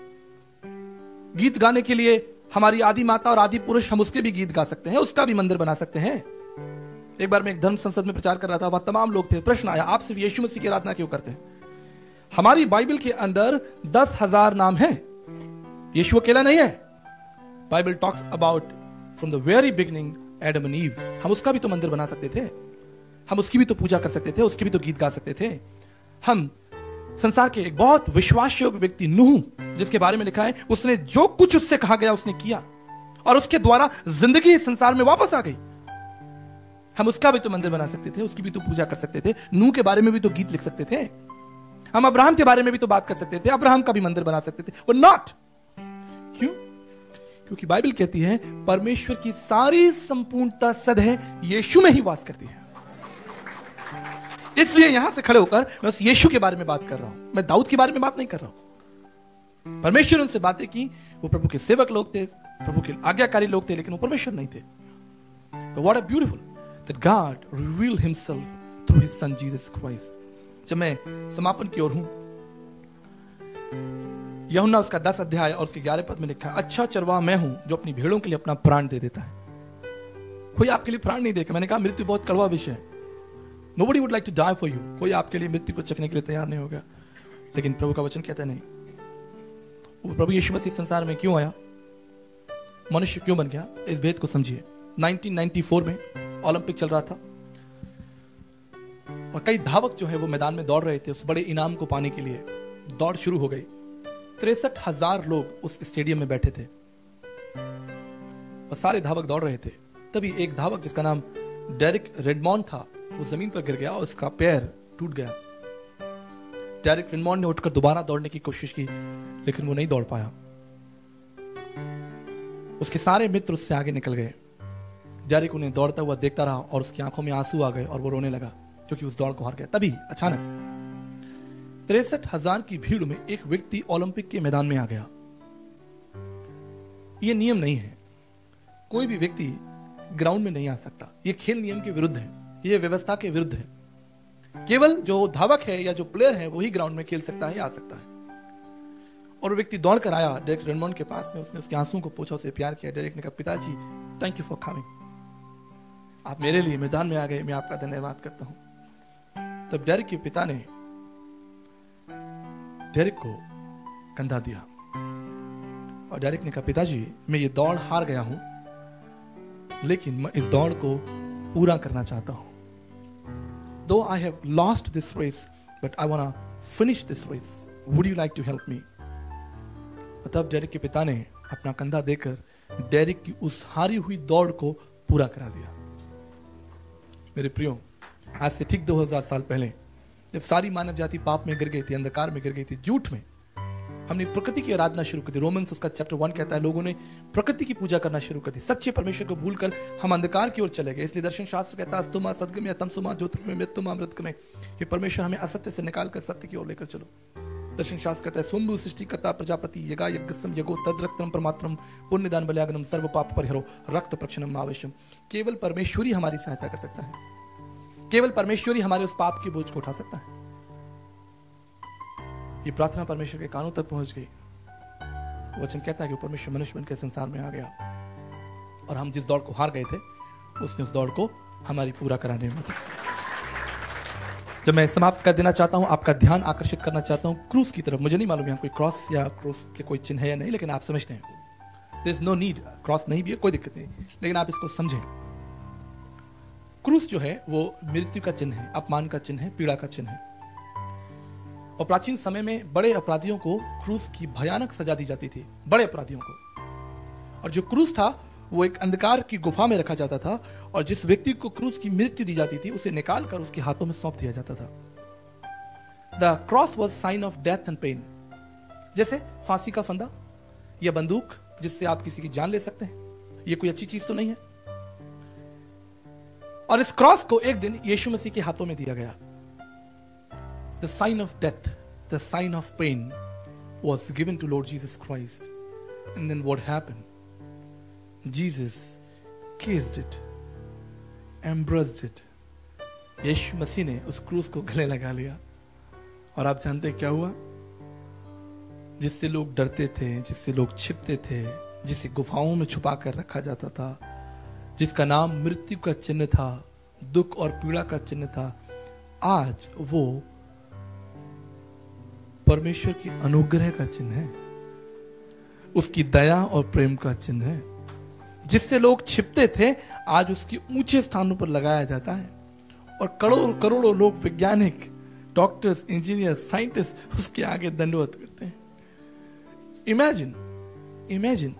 गीत गाने के लिए हमारी आदि माता और आदि पुरुष, हम उसके भी गीत गा सकते हैं, उसका भी मंदिर बना सकते हैं। एक बार मैं एक धर्म संसद में प्रचार कर रहा था, वहाँ तमाम लोग थे, प्रश्न आया, आप सिर्फ़ यीशु मसीह की आराधना क्यों करते हैं? हमारी बाइबल के अंदर दस हज़ार नाम है। यीशु अकेला नहीं है। Bible talks about from the very beginning Adam and Eve. हम उसका भी तो मंदिर बना सकते थे। हम उसकी भी तो पूजा कर सकते थे, उसके भी तो गीत गा सकते थे। हम संसार के एक बहुत विश्वास योग्य व्यक्ति नूह, जिसके बारे में लिखा है, उसने जो कुछ उससे कहा गया, उसने किया। और उसके द्वारा ज़िंदगी संसार में वापस आ गई। हम उसका भी तो मंदिर बना सकते थे, उसकी भी तो पूजा कर सकते थे, नूह के बारे में भी तो गीत लिख सकते थे। हम अब्राहम के बारे में भी तो बात कर सकते थे, अब्राहम का भी मंदिर बना सकते थे। वो नॉट क्यों? क्योंकि बाइबल कहती है, परमेश्वर की सारी संपूर्णता सद है, यीशु में ही वास करती है। इसलिए यहाँ से खड़े होकर मैं उस यीशु के बारे में बात कर रहा हूँ। मैं दाऊद के बारे में बात नहीं कर रहा हूँ। परमेश्वर उनसे बातें की, वो प्रभु के सेवक लोग थे, प्रभु के आज्ञाकारी लोग थे, लेकिन वो परमेश्वर नहीं थे। What a beautiful that God revealed himself through his son Jesus Christ. जब मैं समापन की ओर हूँ यहुन्ना उसका दस अध्याय और उसके ग्यारह पद में लिखा अच्छा चरवा मैं हूँ, जो अपनी भेड़ों के लिए अपना प्राण दे देता है। कोई आपके लिए प्राण नहीं देगा। मैंने कहा, मृत्यु बहुत कड़वा विषय है। Nobody would like to die for you कोई आपके लिए मृत्यु को चखने के लिए तैयार नहीं होगा। लेकिन प्रभु का वचन कहता नहीं। वो प्रभु यीशु मसीह संसार में क्यों आया? मनुष्य क्यों बन गया? इस भेद को समझिए। 1994 में ओलंपिक चल रहा था। और कई धावक जो है वो मैदान में दौड़ रहे थे उस बड़े इनाम को पाने के लिए। दौड़ शुरू हो गई। तिरसठ हज़ार लोग उस स्टेडियम में बैठे थे। और सारे धावक दौड़ रहे थे। तभी एक धावक जिसका नाम डेरिक रेडमॉन था वो ज़मीन पर गिर गया और उसका पैर टूट गया। डेरिक रेडमॉन ने उठकर दोबारा दौड़ने की कोशिश की, लेकिन वो नहीं दौड़ पाया। उसके सारे मित्र उससे आगे निकल गए। जारिक उन्हें दौड़ता हुआ देखता रहा और उसकी आँखों में आँसू आ गए और वो रोने लगा, क्योंकि उस दौड़ को हार गया। तभी अचानक तिरसठ हज़ार की भीड़ में एक व्यक्ति ओलंपिक के मैदान में आ गया। यह नियम नहीं है। कोई भी व्यक्ति ग्राउंड में नहीं आ सकता। यह खेल नियम के विरुद्ध है। यह व्यवस्था के विरुद्ध है। केवल जो धावक है या जो प्लेयर है, वही ग्राउंड में खेल सकता है आ सकता है। और व्यक्ति दौड़ कर आया डायरेक्ट रेडमोन के पास में, उसने उसके आँसू को पूछा, उसे प्यार किया डायरेक्ट ने कहा, पिताजी थैंक यू फॉर कमिंग आप मेरे लिए मैदान में आ गए, मैं आपका धन्यवाद करता हूँ। तब डेरिक के पिता ने डेरिक को कंधा दिया। और डेरिक ने कहा, पिताजी, मैं ये दौड़ हार गया हूँ, लेकिन मैं इस दौड़ को पूरा करना चाहता हूँ। Though I lost this race, but I want to finish this race. Would you like to help me? तब डेरिक के पिता ने अपना कंधा देकर डेरिक की उस हारी हुई दौड़ को पूरा करा दिया मेरे प्रियो आज से ठीक 2000 साल पहले जब सारी मानव जाति पाप में गिर गई थी अंधकार में गिर गई थी झूठ में हमने प्रकृति की आराधना शुरू कर दी रोमन्स उसका चैप्टर वन कहता है, लोगों ने प्रकृति की पूजा करना शुरू कर दी सच्चे परमेश्वर को भूलकर हम अंधकार की ओर चले गए। इसलिए दर्शन शास्त्र कहता है तुम सदगम या तम सुमा ज्योतिर्मय मृत्युमा अमृत में ये परमेश्वर हमें असत्य से निकाल कर सत्य की ओर लेकर चलो। दर्शन शास्त्र कहता है स्वंभु सृष्टिकर्ता, प्रजापति, यगा यज्ञसम यगो तद रक्तम परमात्रम पुण्यदान, बल्यागनम, सर्व पाप परिहरो रक्त प्रक्षणम आवश्यम केवल परमेश्वरी हमारी सहायता कर सकता है। केवल परमेश्वरी हमारे उस पाप की बोझ को उठा सकता है। ये प्रार्थना परमेश्वर के कानों तक पहुँच गई। वचन कहता है कि परमेश्वर मनुष्य बन के संसार में आ गया। और हम जिस दौड़ को हार गए थे, उसने उस दौड़ को हमारी पूरा कराने में जब मैं समाप्त कर देना चाहता हूँ, आपका ध्यान आकर्षित करना चाहता हूँ, क्रूस की तरफ़, मुझे नहीं मालूम यहाँ कोई क्रॉस या क्रॉस के कोई चिन्ह है या नहीं, लेकिन आप समझते हैं। There is no need cross नहीं भी है, कोई दिक्कत नहीं। लेकिन आप इसको समझें। क्रूस जो है, वो मृत्यु का चिन्ह है, अपमान का चिन्ह है, पीड़ा का चिन्ह है। और प्राचीन समय में बड़े अपराधियों को क्रूस की भयानक सजा दी जाती थी, बड़े अपराधियों को। और जो क्रूस था, वो एक अंधकार की गुफा में रखा जाता था और जिस व्यक्ति को क्रूस की मृत्यु दी जाती थी, उसे निकाल कर उसके हाथों में सौंप दिया जाता था। The cross was sign of death and pain जैसे फांसी का फंदा, या बंदूक जिससे आप किसी की जान ले सकते हैं, ये कोई अच्छी चीज़ तो नहीं है। और इस क्रॉस को एक दिन यीशु मसीह के हाथों में दिया गया। The sign of death, the sign of pain was given to Lord Jesus Christ. And then what happened? Jesus kissed it, embraced it. यीशु मसीह ने उस क्रूस को गले लगा लिया और आप जानते क्या हुआ जिससे लोग डरते थे जिससे लोग छिपते थे जिसे गुफाओं में छुपा कर रखा जाता था जिसका नाम मृत्यु का चिन्ह था दुख और पीड़ा का चिन्ह था आज वो परमेश्वर की अनुग्रह का चिन्ह है। उसकी दया और प्रेम का चिन्ह है। जिससे लोग छिपते थे, आज उसकी ऊँचे स्थानों पर लगाया जाता है। और करोड़ों करोड़ों लोग वैज्ञानिक, डॉक्टर्स, इंजीनियर, साइंटिस्ट उसके आगे दंडवत करते हैं। इमेजिन इमेजिन,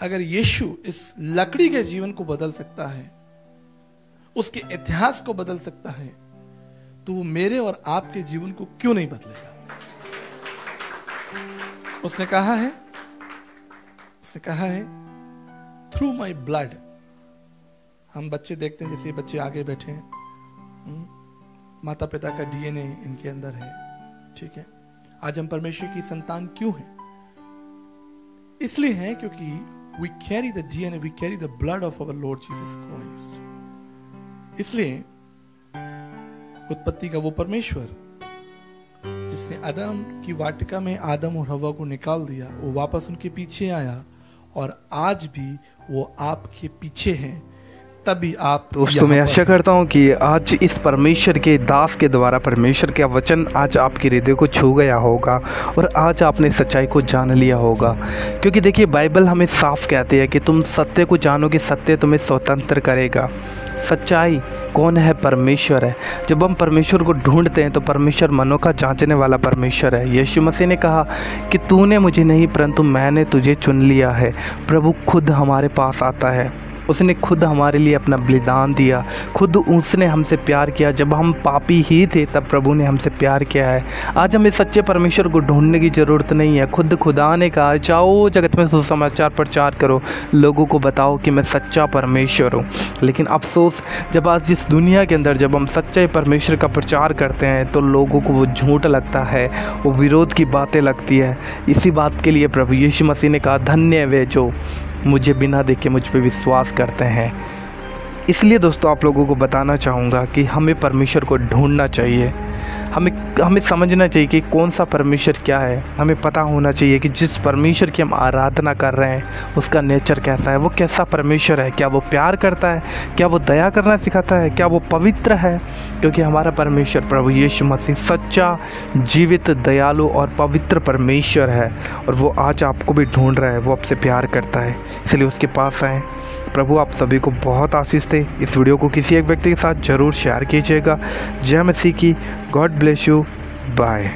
अगर यीशु इस लकड़ी के जीवन को बदल सकता है, उसके इतिहास को बदल सकता है तो वो मेरे और आपके जीवन को क्यों नहीं बदलेगा? उसने कहा है उसने कहा है थ्रू माई ब्लड हम बच्चे देखते हैं जैसे बच्चे आगे बैठे हैं। हम्म, माता पिता का डीएनए इनके अंदर है ठीक है? आज हम परमेश्वर की संतान क्यों है? इसलिए है क्योंकि we carry the DNA we carry the blood of our Lord Jesus Christ इसलिए उत्पत्ति का वो परमेश्वर जिसने आदम की वाटिका में आदम और हवा को निकाल दिया वो वापस उनके पीछे आया और आज भी वो आपके पीछे हैं। तभी आप दोस्तों मैं आशा करता हूँ कि आज इस परमेश्वर के दास के द्वारा परमेश्वर का वचन आज आपके हृदय को छू गया होगा और आज आपने सच्चाई को जान लिया होगा। क्योंकि देखिए बाइबल हमें साफ़ कहती है कि तुम सत्य को जानोगे सत्य तुम्हें स्वतंत्र करेगा। सच्चाई कौन है परमेश्वर है? जब हम परमेश्वर को ढूंढते हैं तो परमेश्वर मनों का जांचने वाला परमेश्वर है। यीशु मसीह ने कहा कि तूने मुझे नहीं, परंतु मैंने तुझे चुन लिया है। प्रभु खुद हमारे पास आता है। उसने खुद हमारे लिए अपना बलिदान दिया। खुद उसने हमसे प्यार किया। जब हम पापी ही थे, तब प्रभु ने हमसे प्यार किया है। आज हमें सच्चे परमेश्वर को ढूँढने की ज़रूरत नहीं है। खुद खुदा ने कहा जाओ, जगत में सुसमाचार प्रचार करो। लोगों को बताओ कि मैं सच्चा परमेश्वर हूँ। लेकिन अफसोस, जब आज जिस दुनिया के अंदर जब हम सच्चे परमेश्वर का प्रचार करते हैं तो लोगों को वो झूठ लगता है, वो विरोध की बातें लगती है। इसी बात के लिए प्रभु यीशु मसीह ने कहा, धन्य वे जो मुझे बिना देखे मुझ पर विश्वास करते हैं। इसलिए दोस्तों आप लोगों को बताना चाहूँगा कि हमें परमेश्वर को ढूंढना चाहिए। हमें हमें समझना चाहिए कि कौन सा परमेश्वर क्या है। हमें पता होना चाहिए कि जिस परमेश्वर की हम आराधना कर रहे हैं, उसका नेचर कैसा है, वो कैसा परमेश्वर है। क्या वो प्यार करता है, क्या वो दया करना सिखाता है, क्या वो पवित्र है? क्योंकि हमारा परमेश्वर प्रभु यीशु मसीह सच्चा, जीवित, दयालु और पवित्र परमेश्वर है और वो आज आपको भी ढूंढ रहा है, वो आपसे प्यार करता है। इसलिए उसके पास आएँ। प्रभु, आप सभी को बहुत आशीष दे। इस वीडियो को किसी एक व्यक्ति के साथ ज़रूर शेयर कीजिएगा। जय मसीह की। God bless you bye